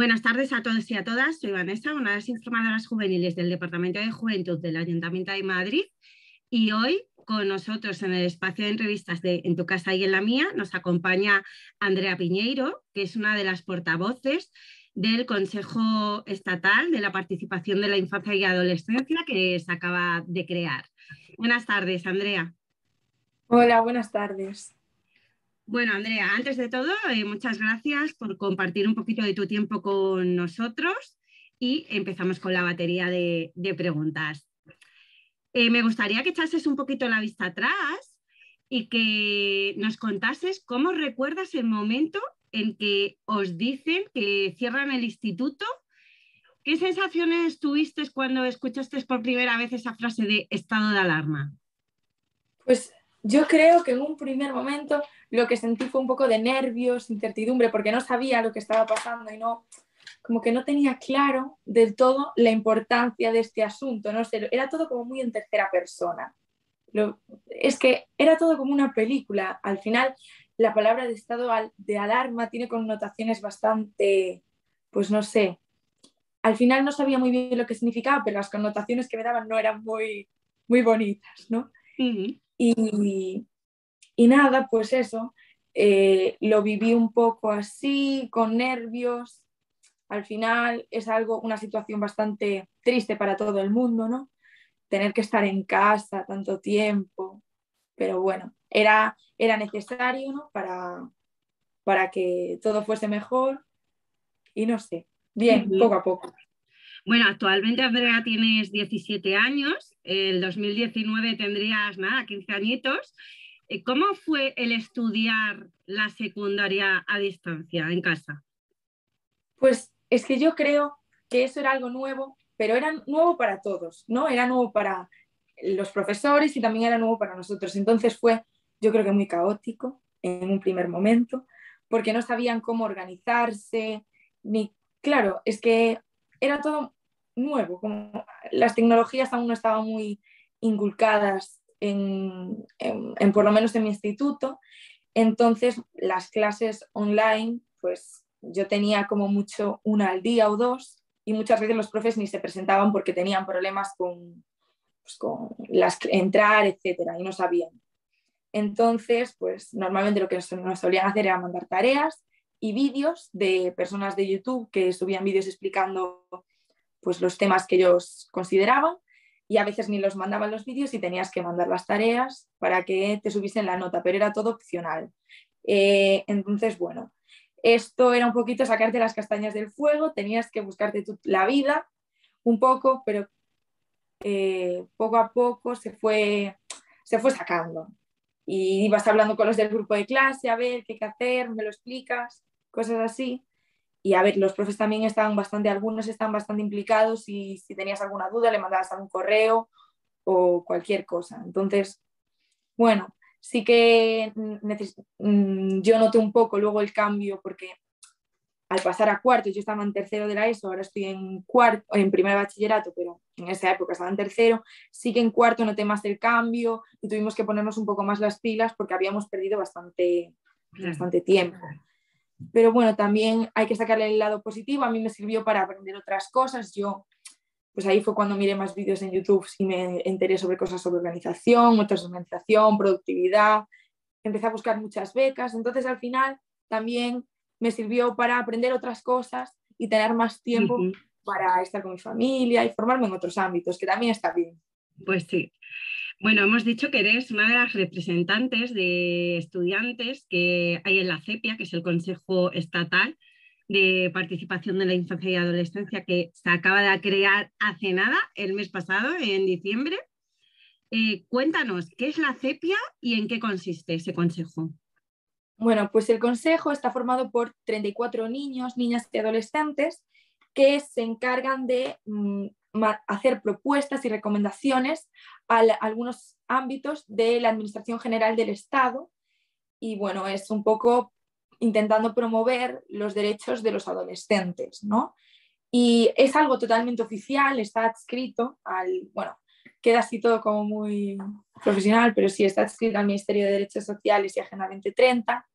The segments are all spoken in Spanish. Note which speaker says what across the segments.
Speaker 1: Buenas tardes a todos y a todas. Soy Vanessa, una de las informadoras juveniles del Departamento de Juventud del Ayuntamiento de Madrid. Y hoy, con nosotros en el espacio de entrevistas de En tu casa y en la mía, nos acompaña Andrea Piñeiro, que es una de las portavoces del Consejo Estatal de la Participación de la Infancia y Adolescencia que se acaba de crear. Buenas tardes, Andrea.
Speaker 2: Hola, buenas tardes.
Speaker 1: Bueno, Andrea, antes de todo, eh, muchas gracias por compartir un poquito de tu tiempo con nosotros y empezamos con la batería de, preguntas. Eh, me gustaría que echases un poquito la vista atrás y que nos contases cómo recuerdas el momento en que os dicen que cierran el instituto. ¿Qué sensaciones tuviste cuando escuchaste por primera vez esa frase de estado de alarma?
Speaker 2: Pues yo creo que en un primer momento lo que sentí fue un poco de nervios, incertidumbre, porque no sabía lo que estaba pasando y no, como que no tenía claro del todo la importancia de este asunto, no sé, era todo como muy en tercera persona. es que era todo como una película. Al final, la palabra de estado de alarma tiene connotaciones bastante, pues no sé, al final no sabía muy bien lo que significaba, pero las connotaciones que me daban no eran muy, muy bonitas, ¿no? Y, nada, pues eso, eh, lo viví un poco así, con nervios. Al final es algo, una situación bastante triste para todo el mundo, ¿no? Tener que estar en casa tanto tiempo, pero bueno, era, era necesario, ¿no? Para, para que todo fuese mejor y no sé, bien, poco a poco.
Speaker 1: Bueno, actualmente Andrea tienes 17 años, el 2019 tendrías nada, 15 añitos. Eh, ¿Cómo fue el estudiar la secundaria a distancia en casa?
Speaker 2: Pues es que yo creo que eso era algo nuevo, pero era nuevo para todos, ¿no? Era nuevo para los profesores y también era nuevo para nosotros. Entonces fue, yo creo que muy caótico en un primer momento, porque no sabían cómo organizarse, ni, claro, es que era todo nuevo, como las tecnologías aún no estaban muy inculcadas en, por lo menos en mi instituto, entonces las clases online, pues yo tenía como mucho una al día o dos y muchas veces los profes ni se presentaban porque tenían problemas con, pues, con las, entrar, etcétera, y no sabían. Entonces, pues normalmente lo que nos solían hacer era mandar tareas y vídeos de personas de YouTube que subían vídeos explicando pues, los temas que ellos consideraban y a veces ni los mandaban los vídeos y tenías que mandar las tareas para que te subiesen la nota, pero era todo opcional. Eh, entonces, bueno, esto era un poquito sacarte las castañas del fuego, tenías que buscarte la vida un poco, pero eh, poco a poco se fue, se fue sacando. Y ibas hablando con los del grupo de clase, a ver qué hacer, me lo explicas cosas así. Y a ver, los profes también estaban bastante, algunos están bastante implicados y si tenías alguna duda le mandabas algún correo o cualquier cosa. Entonces, bueno, sí que mm, yo noté un poco luego el cambio porque al pasar a cuarto, yo estaba en tercero de la ESO, ahora estoy en cuarto, en primer bachillerato, pero en esa época estaba en tercero, sí que en cuarto noté más el cambio y tuvimos que ponernos un poco más las pilas porque habíamos perdido bastante, bastante tiempo. Pero bueno, también hay que sacarle el lado positivo. A mí me sirvió para aprender otras cosas. Yo, pues ahí fue cuando miré más vídeos en YouTube y me enteré sobre cosas sobre organización, otras organización, productividad. Empecé a buscar muchas becas. Entonces al final también me sirvió para aprender otras cosas y tener más tiempo para estar con mi familia y formarme en otros ámbitos, que también está bien.
Speaker 1: Pues sí. Bueno, hemos dicho que eres una de las representantes de estudiantes que hay en la CEPIA, que es el Consejo Estatal de Participación de la Infancia y Adolescencia, que se acaba de crear hace nada, el mes pasado, en diciembre. Eh, cuéntanos, ¿qué es la CEPIA y en qué consiste ese consejo?
Speaker 2: Bueno, pues el consejo está formado por 34 niños, niñas y adolescentes que se encargan de mm, hacer propuestas y recomendaciones a, algunos ámbitos de la Administración General del Estado y bueno, es un poco intentando promover los derechos de los adolescentes, ¿no? Y es algo totalmente oficial, está adscrito al, bueno, queda así todo como muy profesional, pero sí está adscrito al Ministerio de Derechos Sociales y Agenda 2030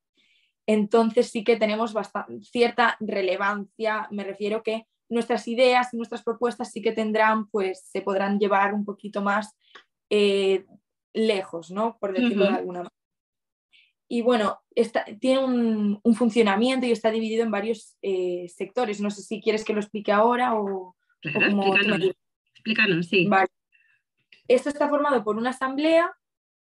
Speaker 2: entonces sí que tenemos cierta relevancia, me refiero que nuestras ideas y nuestras propuestas sí que tendrán, pues se podrán llevar un poquito más eh, lejos, ¿no? Por decirlo de alguna manera. Y bueno, tiene un, funcionamiento y está dividido en varios eh, sectores. No sé si quieres que lo explique ahora o,
Speaker 1: explícanos, sí.
Speaker 2: Esto está formado por una asamblea,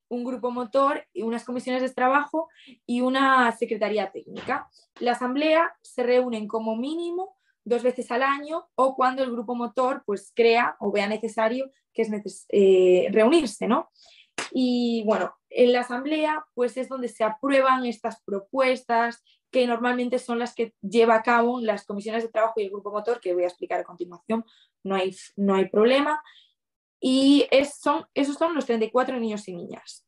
Speaker 2: un grupo motor, y unas comisiones de trabajo y una secretaría técnica. La asamblea se reúnen como mínimo dos veces al año o cuando el grupo motor pues crea o vea necesario que es eh, reunirse, ¿no? Y bueno, en la asamblea pues es donde se aprueban estas propuestas que normalmente son las que lleva a cabo las comisiones de trabajo y el grupo motor, que voy a explicar a continuación, no hay, no hay problema. Y son, esos son los 34 niños y niñas.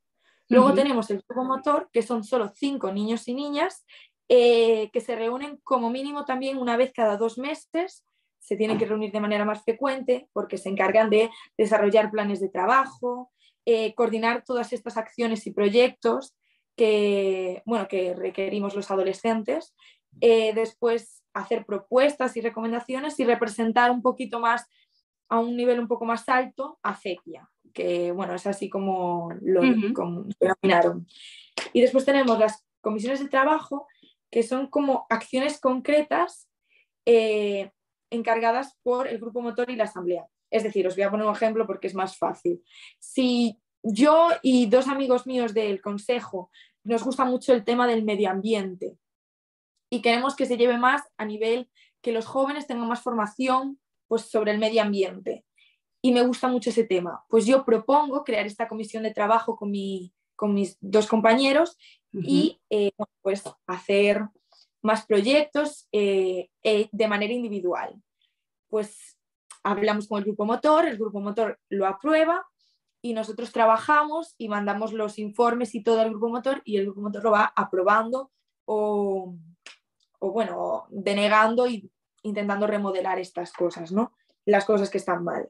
Speaker 2: Luego tenemos el grupo motor, que son solo 5 niños y niñas, eh, que se reúnen como mínimo también una vez cada dos meses. Se tienen que reunir de manera más frecuente porque se encargan de desarrollar planes de trabajo, eh, coordinar todas estas acciones y proyectos que, bueno, que requerimos los adolescentes. Eh, después hacer propuestas y recomendaciones y representar un poquito más a un nivel un poco más alto a CEPIA, que bueno, es así como lo denominaron. Y después tenemos las comisiones de trabajo, que son como acciones concretas eh, encargadas por el grupo motor y la asamblea. Es decir, os voy a poner un ejemplo porque es más fácil. Si yo y dos amigos míos del consejo nos gusta mucho el tema del medio ambiente y queremos que se lleve más a nivel que los jóvenes tengan más formación pues, sobre el medio ambiente. Y me gusta mucho ese tema. Pues yo propongo crear esta comisión de trabajo con, con mis dos compañeros y eh, pues hacer más proyectos eh, eh, de manera individual. Pues hablamos con el grupo motor, el grupo motor lo aprueba y nosotros trabajamos y mandamos los informes y todo al grupo motor y el grupo motor lo va aprobando o, o bueno, denegando y intentando remodelar estas cosas, ¿no? Las cosas que están mal.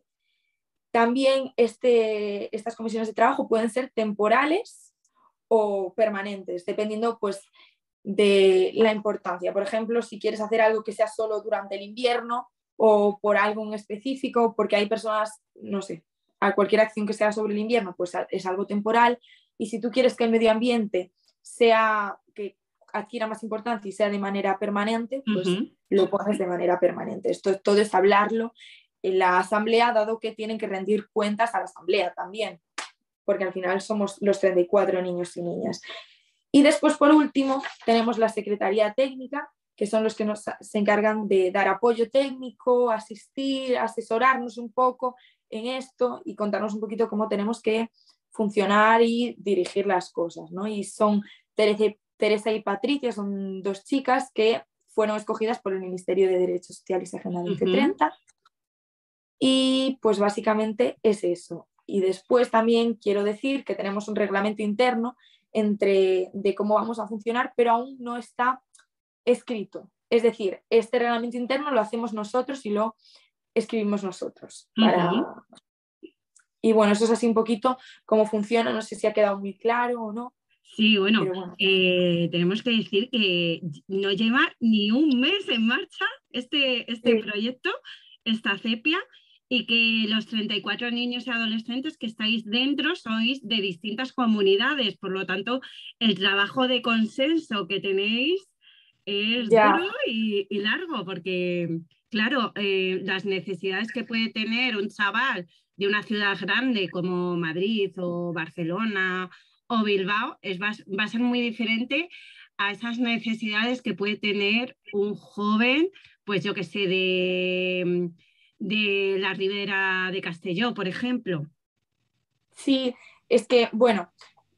Speaker 2: También este, estas comisiones de trabajo pueden ser temporales o permanentes, dependiendo pues de la importancia. Por ejemplo, si quieres hacer algo que sea solo durante el invierno o por algo en específico, porque hay personas, no sé, a cualquier acción que sea sobre el invierno, pues es algo temporal. Y si tú quieres que el medio ambiente sea, que adquiera más importancia y sea de manera permanente, pues lo pones de manera permanente. Esto todo es hablarlo en la asamblea, dado que tienen que rendir cuentas a la asamblea también, porque al final somos los 34 niños y niñas. Y después, por último, tenemos la Secretaría Técnica, que son los que nos, se encargan de dar apoyo técnico, asistir, asesorarnos un poco en esto y contarnos un poquito cómo tenemos que funcionar y dirigir las cosas. ¿no? Y son Teresa, y Patricia, son dos chicas que fueron escogidas por el Ministerio de Derechos Sociales y Agenda 2030. Y pues básicamente es eso. Y después también quiero decir que tenemos un reglamento interno entre de cómo vamos a funcionar, pero aún no está escrito. Es decir, este reglamento interno lo hacemos nosotros y lo escribimos nosotros. Y bueno, eso es así un poquito cómo funciona. No sé si ha quedado muy claro o no.
Speaker 1: Sí, bueno, eh, tenemos que decir que no lleva ni un mes en marcha este, este proyecto, esta CEPIA, y que los 34 niños y adolescentes que estáis dentro sois de distintas comunidades, por lo tanto, el trabajo de consenso que tenéis es duro y, largo, porque, claro, eh, las necesidades que puede tener un chaval de una ciudad grande como Madrid o Barcelona o Bilbao es, va, va a ser muy diferente a esas necesidades que puede tener un joven, pues yo que sé, de de la Ribera de Castelló, por ejemplo.
Speaker 2: Sí, es que, bueno,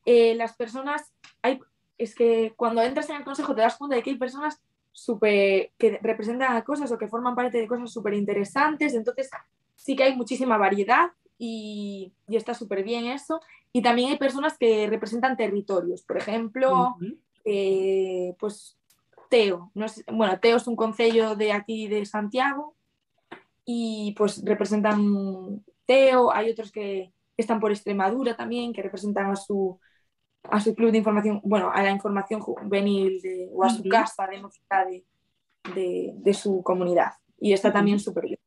Speaker 2: eh, las personas, hay, es que cuando entras en el consejo te das cuenta de que hay personas super, que representan cosas o que forman parte de cosas súper interesantes, entonces sí que hay muchísima variedad y, está súper bien eso. Y también hay personas que representan territorios, por ejemplo, eh, pues Teo, no bueno, Teo es un concello de aquí de Santiago y pues representan Teo, hay otros que están por Extremadura también, que representan a su, a su club de información, bueno, a la información juvenil de, o a su casa de música de, de, su comunidad. Y está también súper bien.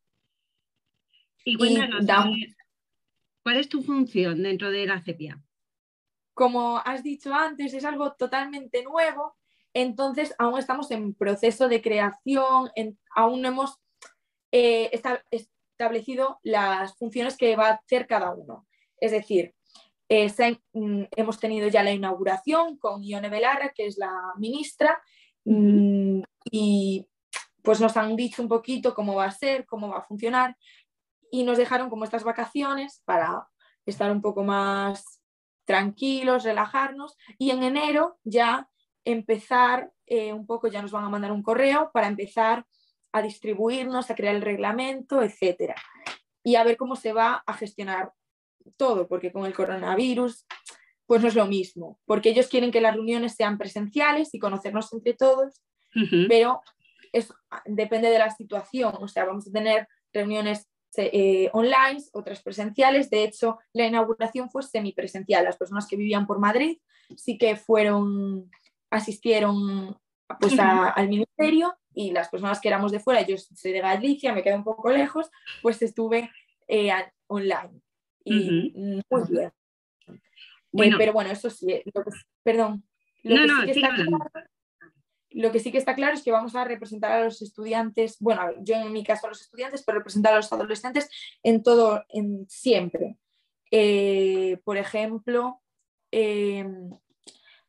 Speaker 1: Y ¿cuál es tu función dentro de la CEPIA?
Speaker 2: Como has dicho antes, es algo totalmente nuevo, entonces aún estamos en proceso de creación, aún no hemos eh, establecido las funciones que va a hacer cada uno. Es decir, eh, mm, hemos tenido ya la inauguración con Ione Belarra, que es la ministra, mm, y pues nos han dicho un poquito cómo va a ser, cómo va a funcionar, y nos dejaron como estas vacaciones para estar un poco más tranquilos, relajarnos, y en enero ya empezar eh, un poco, ya nos van a mandar un correo para empezar a distribuirnos, a crear el reglamento, etcétera. Y a ver cómo se va a gestionar todo, porque con el coronavirus pues no es lo mismo, porque ellos quieren que las reuniones sean presenciales y conocernos entre todos, pero eso depende de la situación, o sea, vamos a tener reuniones eh, online, otras presenciales, de hecho la inauguración fue semipresencial, las personas que vivían por Madrid sí que fueron, asistieron pues al ministerio y las personas que éramos de fuera, yo soy de Galicia, me quedé un poco lejos, pues estuve eh, online y muy bien. Bueno, pero bueno, eso sí, perdón. Lo que, sí que está claro, lo que sí que está claro es que vamos a representar a los estudiantes, bueno, yo en mi caso a los estudiantes, pero representar a los adolescentes en todo, en siempre. Eh, por ejemplo, em,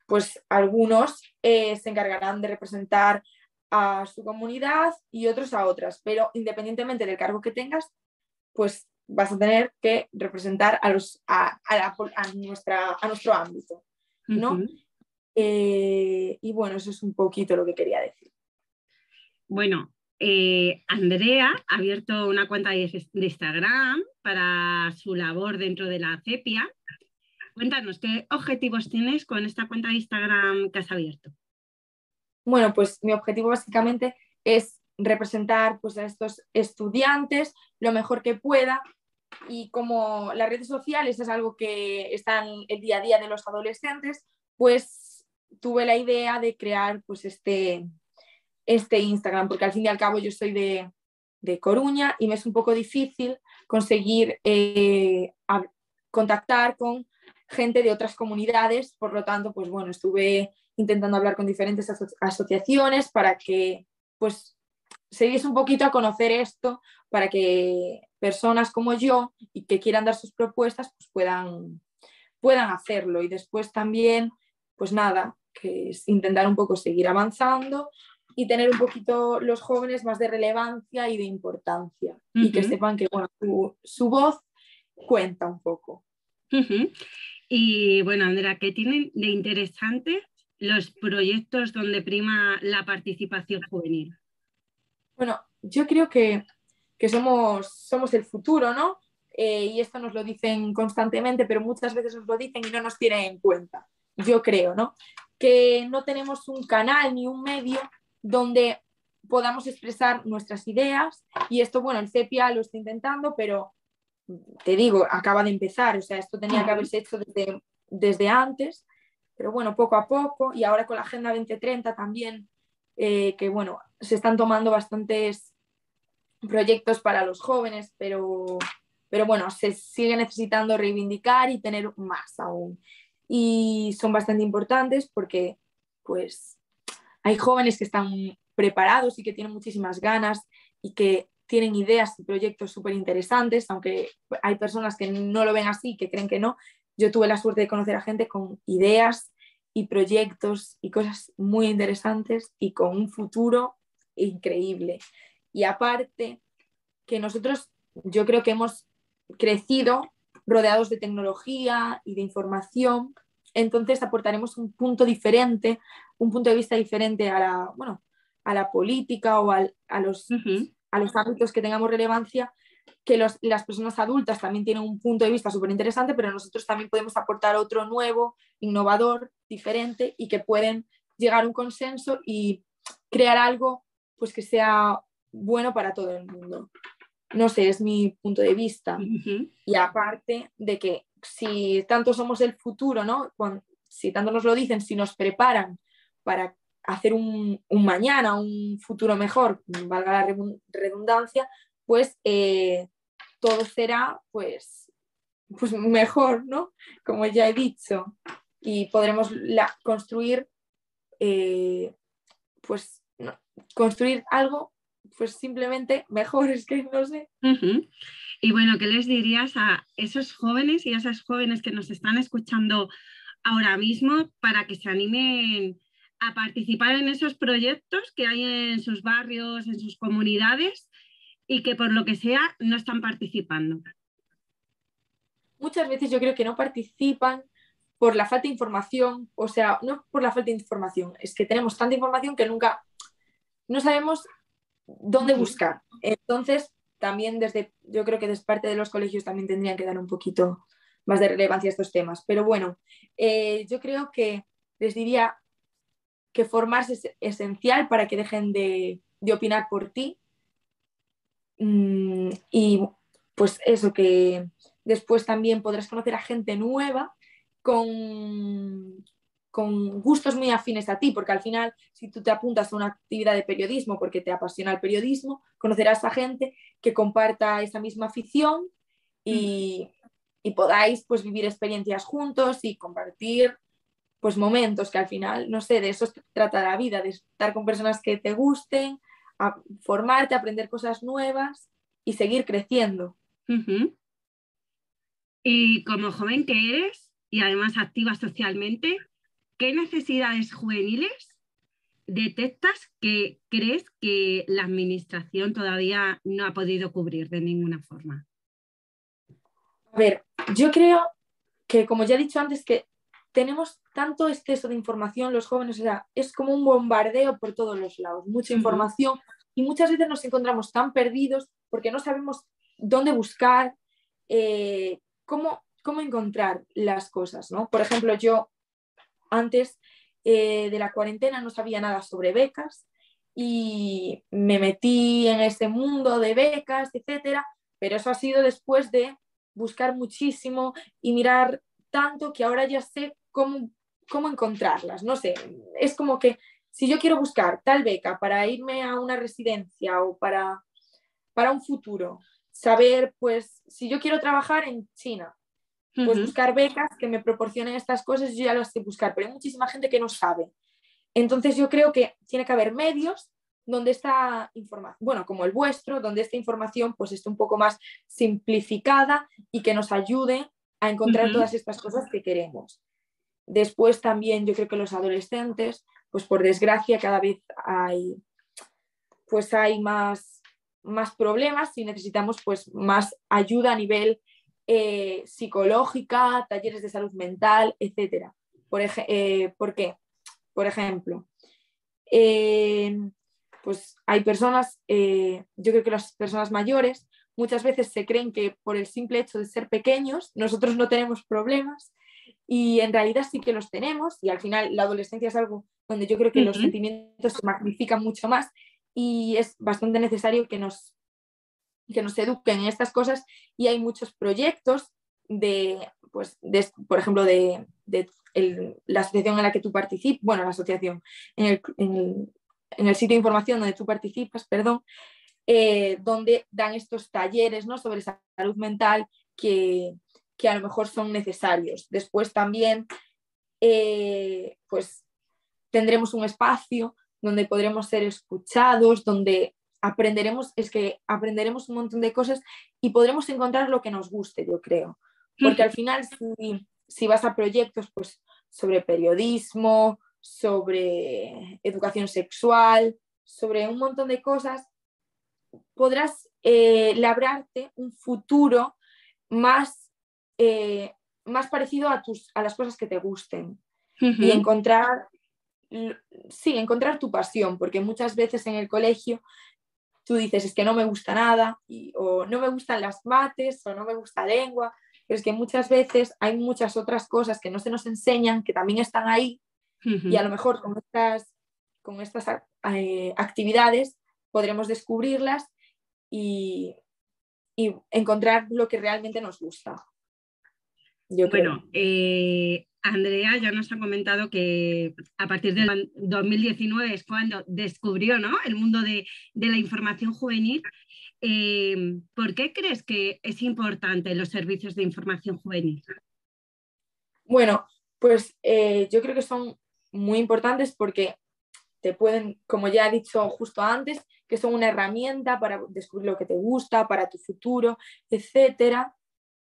Speaker 2: pues algunos eh, se encargarán de representar a su comunidad y otros a otras, pero independientemente del cargo que tengas, pues vas a tener que representar a, los, a, nuestra, a nuestro ámbito, ¿no? Eh, y bueno, eso es un poquito lo que quería decir.
Speaker 1: Bueno, eh, Andrea ha abierto una cuenta de, Instagram para su labor dentro de la CEPIA. Cuéntanos, ¿qué objetivos tienes con esta cuenta de Instagram que has abierto?
Speaker 2: Bueno, pues mi objetivo básicamente es representar pues, a estos estudiantes lo mejor que pueda. Y como las redes sociales es algo que está en el día a día de los adolescentes, pues tuve la idea de crear pues este, este Instagram, porque al fin y al cabo yo soy de, Coruña y me es un poco difícil conseguir eh, contactar con gente de otras comunidades, por lo tanto, pues bueno, estuve intentando hablar con diferentes asociaciones para que pues se diese un poquito a conocer esto, para que personas como yo y que quieran dar sus propuestas pues puedan, puedan hacerlo. Y después también, pues nada, que es intentar un poco seguir avanzando y tener un poquito los jóvenes más de relevancia y de importancia y que sepan que bueno, su, voz cuenta un poco.
Speaker 1: Y bueno, Andrea, ¿qué tienen de interesante los proyectos donde prima la participación juvenil?
Speaker 2: Bueno, yo creo que que somos, somos el futuro, ¿no? Eh, y esto nos lo dicen constantemente, pero muchas veces nos lo dicen y no nos tienen en cuenta, yo creo, ¿no? Que no tenemos un canal ni un medio donde podamos expresar nuestras ideas y esto, bueno, el CEPIA lo está intentando, pero te digo, acaba de empezar, o sea, esto tenía que haberse hecho desde, desde antes, pero bueno, poco a poco y ahora con la Agenda 2030 también, eh, que bueno, se están tomando bastantes proyectos para los jóvenes, pero, pero bueno, se sigue necesitando reivindicar y tener más aún. Y son bastante importantes porque pues hay jóvenes que están preparados y que tienen muchísimas ganas y que tienen ideas y proyectos súper interesantes, aunque hay personas que no lo ven así, que creen que no. Yo tuve la suerte de conocer a gente con ideas y proyectos y cosas muy interesantes y con un futuro increíble. Y aparte, que nosotros yo creo que hemos crecido rodeados de tecnología y de información, entonces aportaremos un punto diferente, un punto de vista diferente a la, bueno, a la política o a, los, a los ámbitos que tengamos relevancia, que las personas adultas también tienen un punto de vista súper interesante, pero nosotros también podemos aportar otro nuevo, innovador, diferente y que pueden llegar a un consenso y crear algo pues que sea bueno para todo el mundo. No sé, es mi punto de vista. Y aparte de que si tanto somos el futuro, ¿no? si tanto nos lo dicen, si nos preparan para hacer un, mañana, un futuro mejor, valga la redundancia, pues eh, todo será pues, pues mejor, ¿no? Como ya he dicho, y podremos construir, eh, pues, construir algo pues simplemente mejor, es que no sé.
Speaker 1: Y bueno, ¿qué les dirías a esos jóvenes y a esas jóvenes que nos están escuchando ahora mismo para que se animen a participar en esos proyectos que hay en sus barrios, en sus comunidades y que por lo que sea no están participando?
Speaker 2: Muchas veces yo creo que no participan por la falta de información, o sea, no por la falta de información, es que tenemos tanta información que nunca, no sabemos dónde buscar. Entonces, también desde, yo creo que desde parte de los colegios también tendrían que dar un poquito más de relevancia a estos temas. Pero bueno, eh, yo creo que les diría que formarse es esencial para que dejen de, opinar por ti. Mm, y pues eso, que después también podrás conocer a gente nueva con, con gustos muy afines a ti, porque al final, si tú te apuntas a una actividad de periodismo porque te apasiona el periodismo, conocerás a gente que comparta esa misma afición y, y podáis pues vivir experiencias juntos y compartir pues momentos que al final, no sé, de eso se trata la vida, de estar con personas que te gusten, a formarte, aprender cosas nuevas y seguir creciendo.
Speaker 1: Y como joven que eres y además activa socialmente, ¿qué necesidades juveniles detectas que crees que la administración todavía no ha podido cubrir de ninguna forma?
Speaker 2: A ver, yo creo que, como ya he dicho antes, que tenemos tanto exceso de información los jóvenes, o sea, es como un bombardeo por todos los lados, mucha información y muchas veces nos encontramos tan perdidos porque no sabemos dónde buscar, eh, cómo, cómo encontrar las cosas, ¿no? Por ejemplo, yo antes eh, de la cuarentena no sabía nada sobre becas y me metí en este mundo de becas, etcétera, pero eso ha sido después de buscar muchísimo y mirar tanto que ahora ya sé cómo, cómo encontrarlas. No sé, es como que si yo quiero buscar tal beca para irme a una residencia o para, para un futuro, saber, pues, si yo quiero trabajar en China, pues buscar becas que me proporcionen estas cosas, yo ya las sé buscar, pero hay muchísima gente que no sabe. Entonces yo creo que tiene que haber medios donde esta información, bueno, como el vuestro, donde esta información pues esté un poco más simplificada y que nos ayude a encontrar todas estas cosas que queremos. Después también yo creo que los adolescentes, pues por desgracia cada vez hay, pues hay más, más problemas y necesitamos pues más ayuda a nivel eh, psicológica, talleres de salud mental, etc. Por, eh, ¿Por qué? Por ejemplo, eh, pues hay personas, yo creo que las personas mayores muchas veces se creen que por el simple hecho de ser pequeños nosotros no tenemos problemas y en realidad sí que los tenemos y al final la adolescencia es algo donde yo creo que los sentimientos se magnifican mucho más y es bastante necesario que nos que nos eduquen en estas cosas y hay muchos proyectos de, pues, por ejemplo, de, la asociación en la que tú participas, bueno, la asociación, en el, sitio de información donde tú participas, perdón, eh, donde dan estos talleres ¿no? sobre salud mental que, a lo mejor son necesarios. Después también, eh, pues, tendremos un espacio donde podremos ser escuchados, donde aprenderemos, es que aprenderemos un montón de cosas y podremos encontrar lo que nos guste, yo creo. Porque al final, si, vas a proyectos pues, sobre periodismo, sobre educación sexual, sobre un montón de cosas, podrás eh, labrarte un futuro más, eh, más parecido a, tus, a las cosas que te gusten y encontrar, sí, encontrar tu pasión, porque muchas veces en el colegio tú dices, es que no me gusta nada, o no me gustan las mates, o no me gusta lengua, pero es que muchas veces hay muchas otras cosas que no se nos enseñan, que también están ahí, y a lo mejor con estas, con estas eh, actividades podremos descubrirlas y, encontrar lo que realmente nos gusta.
Speaker 1: Yo bueno, eh, Andrea ya nos ha comentado que a partir del 2019 es cuando descubrió ¿no? el mundo de, la información juvenil. Eh, ¿Por qué crees que es importante los servicios de información juvenil?
Speaker 2: Bueno, pues eh, yo creo que son muy importantes porque te pueden, como ya he dicho justo antes, que son una herramienta para descubrir lo que te gusta, para tu futuro, etcétera.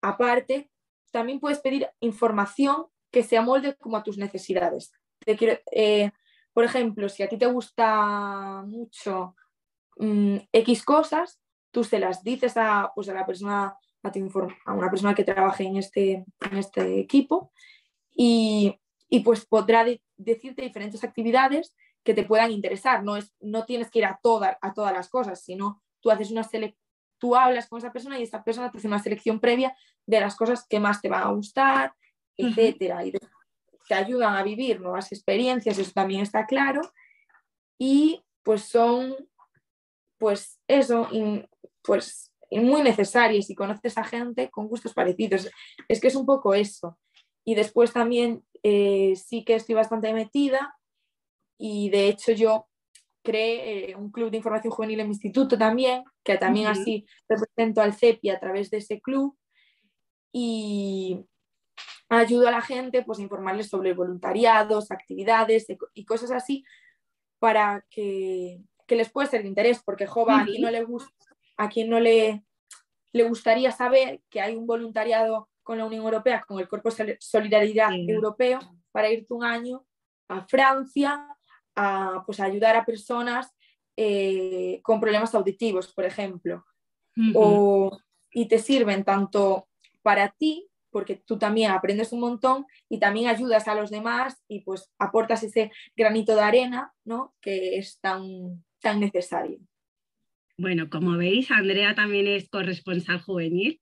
Speaker 2: Aparte, también puedes pedir información que se amolde como a tus necesidades. Eh, por ejemplo, si a ti te gusta mucho mm, X cosas, tú se las dices a, pues a la persona, a, a, una persona que trabaje en este, en este equipo y, pues podrá decirte diferentes actividades que te puedan interesar. No, es, no tienes que ir a, toda, a todas las cosas, sino tú haces una tú hablas con esa persona y esa persona te hace una selección previa de las cosas que más te van a gustar, etcétera, y te ayudan a vivir nuevas experiencias, eso también está claro, y pues son, pues eso, pues muy necesarias y conoces a gente con gustos parecidos, es que es un poco eso. Y después también eh, sí que estoy bastante metida y de hecho yo creé eh, un club de información juvenil en mi instituto también, que también así represento al CEPI a través de ese club y, ayudo a la gente pues, a informarles sobre voluntariados, actividades y cosas así para que, les pueda ser de interés, porque Jova, a quien no le gusta, a quien no le, le gustaría saber que hay un voluntariado con la Unión Europea, con el Cuerpo de Solidaridad Europeo, para irte un año a Francia a pues, ayudar a personas eh, con problemas auditivos, por ejemplo. y te sirven tanto para ti porque tú también aprendes un montón y también ayudas a los demás y pues aportas ese granito de arena ¿no? que es tan, tan necesario.
Speaker 1: Bueno, como veis, Andrea también es corresponsal juvenil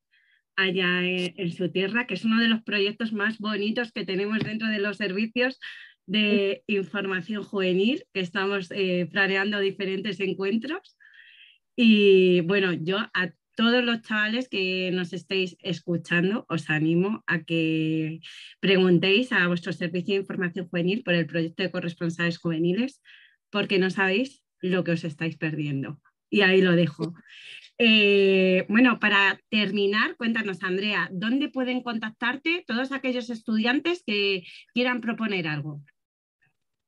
Speaker 1: allá en, su tierra, que es uno de los proyectos más bonitos que tenemos dentro de los servicios de información juvenil, que estamos eh, planeando diferentes encuentros. Y bueno, yo a todos los chavales que nos estéis escuchando, os animo a que preguntéis a vuestro servicio de información juvenil por el proyecto de corresponsales juveniles, porque no sabéis lo que os estáis perdiendo. Y ahí lo dejo. Eh, bueno, para terminar, cuéntanos, Andrea, ¿dónde pueden contactarte todos aquellos estudiantes que quieran proponer algo?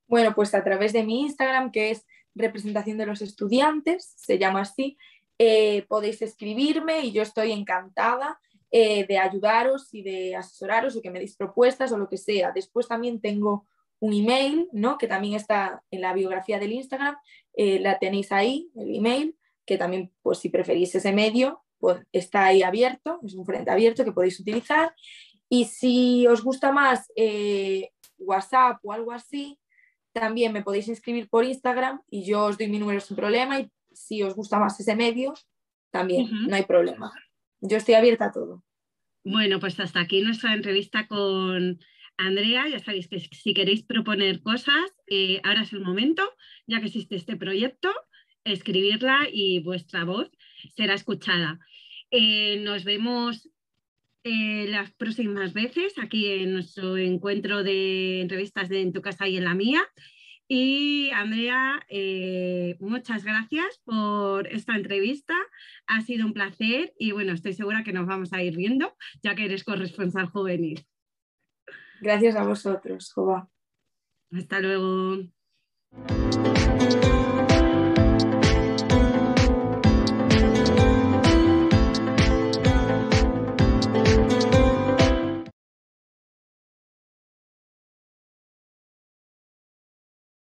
Speaker 2: Bueno, pues a través de mi Instagram, que es representación de los estudiantes, se llama así, eh, podéis escribirme y yo estoy encantada eh, de ayudaros y de asesoraros o que me deis propuestas o lo que sea. Después también tengo un email, ¿no? que también está en la biografía del Instagram, eh, la tenéis ahí, el email, que también, pues si preferís ese medio, pues, está ahí abierto, es un frente abierto que podéis utilizar. Y si os gusta más WhatsApp o algo así, también me podéis inscribir por Instagram y yo os doy mi número sin problema si os gusta más ese medio, también, no hay problema. Yo estoy abierta a todo.
Speaker 1: Bueno, pues hasta aquí nuestra entrevista con Andrea. Ya sabéis que si queréis proponer cosas, eh, ahora es el momento, ya que existe este proyecto, escribirla y vuestra voz será escuchada. Eh, nos vemos eh, las próximas veces aquí en nuestro encuentro de entrevistas de En tu casa y en la mía. Y Andrea, eh, muchas gracias por esta entrevista. Ha sido un placer y bueno, estoy segura que nos vamos a ir viendo ya que eres corresponsal juvenil.
Speaker 2: Gracias a vosotros, Jova.
Speaker 1: Hasta luego.